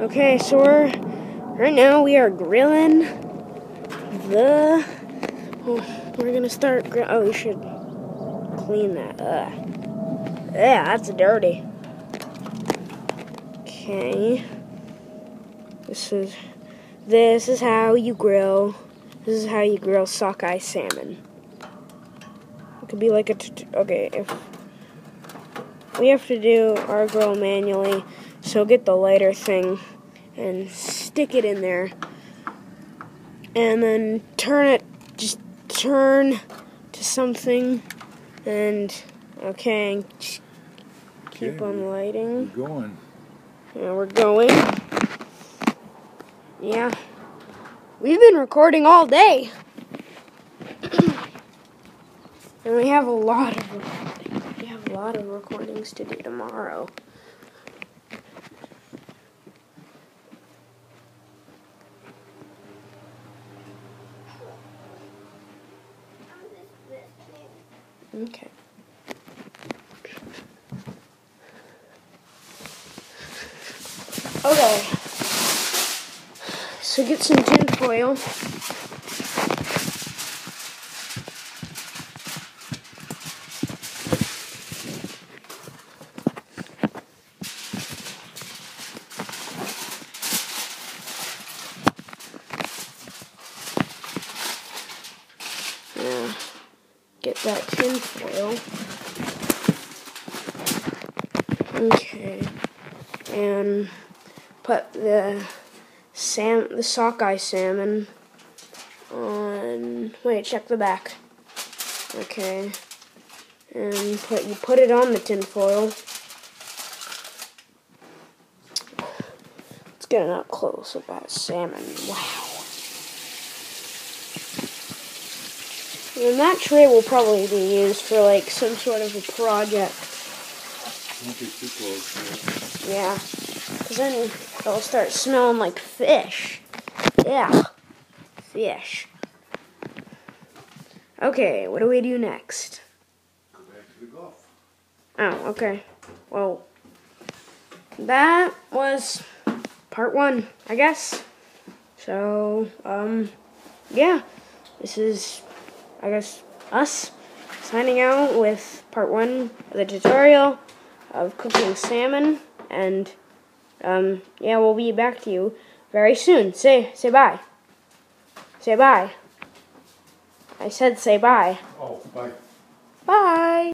Okay, so we're right now we are grilling the. We're gonna start. Oh, we should clean that. Ugh. Yeah, that's dirty. Okay. This is this is how you grill. This is how you grill sockeye salmon. It could be like a okay if we have to do our grill manually. So get the lighter thing and stick it in there. And then turn it, just turn to something. And, okay, just keep Okay, on lighting. We're going. And we're going. Yeah. We've been recording all day. and we have a lot of recording. We have a lot of recordings to do tomorrow. Okay. Okay. So get some tin foil. Get that tin foil. Okay. And put the sam the sockeye salmon on wait, check the back. Okay. And put you put it on the tin foil. Let's get an up close of that salmon. Wow. And that tray will probably be used for like some sort of a project. Don't get too close. Yeah. Because then it'll start smelling like fish. Yeah. Fish. Okay, what do we do next? Go back to the Gulf. Oh, okay. Well, that was part one, I guess. So, um, yeah. This is, I guess, us signing out with part one of the tutorial of cooking salmon. And, um, yeah, we'll be back to you very soon. Say, say bye. Say bye. I said say bye. Oh, bye. Bye.